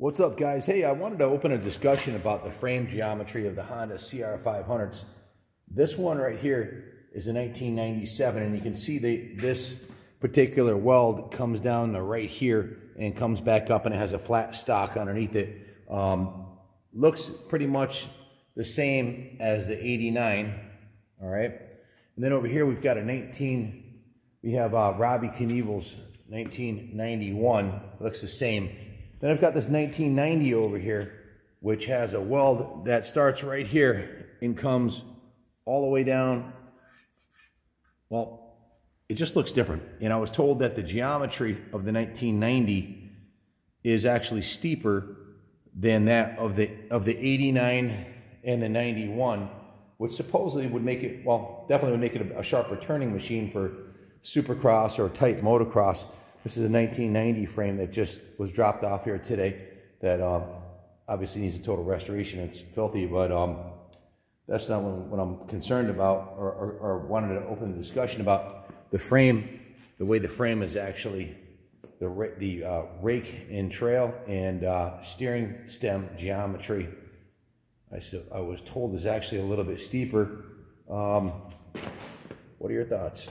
What's up, guys? Hey, I wanted to open a discussion about the frame geometry of the Honda CR500s. This one right here is a 1997, and you can see the, this particular weld comes down the right here and comes back up, and it has a flat stock underneath it. Um, looks pretty much the same as the 89, all right? And then over here, we've got a 19, we have uh, Robbie Knievel's 1991, looks the same. Then I've got this 1990 over here, which has a weld that starts right here and comes all the way down. Well, it just looks different. And I was told that the geometry of the 1990 is actually steeper than that of the of the 89 and the 91, which supposedly would make it, well, definitely would make it a, a sharper turning machine for supercross or tight motocross. This is a 1990 frame that just was dropped off here today that um, obviously needs a total restoration. It's filthy, but um, that's not what, I'm concerned about or, or, or, wanted to open the discussion about the frame, the way the frame is actually the, the uh, rake and trail and uh, steering stem geometry. I, I was told is actually a little bit steeper. Um, what are your thoughts?